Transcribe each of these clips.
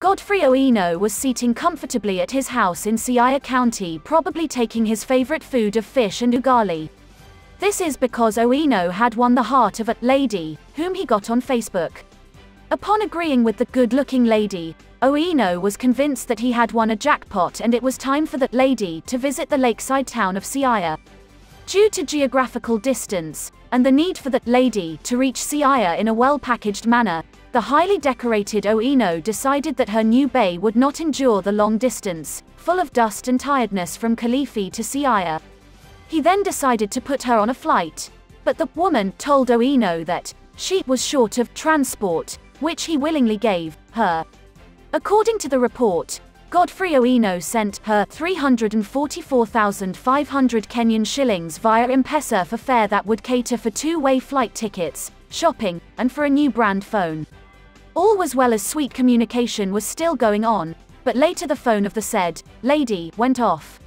Godfrey Oino was seating comfortably at his house in Siaya County, probably taking his favorite food of fish and ugali. This is because Oino had won the heart of a lady, whom he got on Facebook. Upon agreeing with the good looking lady, Oino was convinced that he had won a jackpot and it was time for that lady to visit the lakeside town of Siaya. Due to geographical distance, and the need for that lady to reach Siaya in a well packaged manner, the highly decorated Oino decided that her new bay would not endure the long distance, full of dust and tiredness from Kilifi to Siaya. He then decided to put her on a flight. But the woman told Oino that she was short of transport, which he willingly gave her. According to the report, Godfrey Oino sent her 344,500 Kenyan shillings via M-Pesa for fare that would cater for two-way flight tickets, shopping, and for a new brand phone. All was well as sweet communication was still going on, but later the phone of the said lady went off.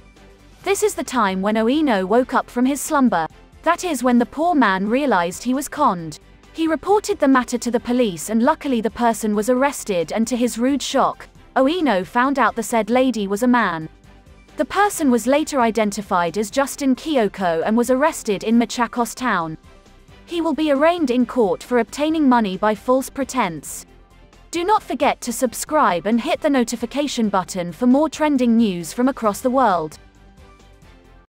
This is the time when Oino woke up from his slumber. That is when the poor man realized he was conned. He reported the matter to the police and luckily the person was arrested and to his rude shock, Oino found out the said lady was a man. The person was later identified as Justin Kioko and was arrested in Machakos town. He will be arraigned in court for obtaining money by false pretense. Do not forget to subscribe and hit the notification button for more trending news from across the world.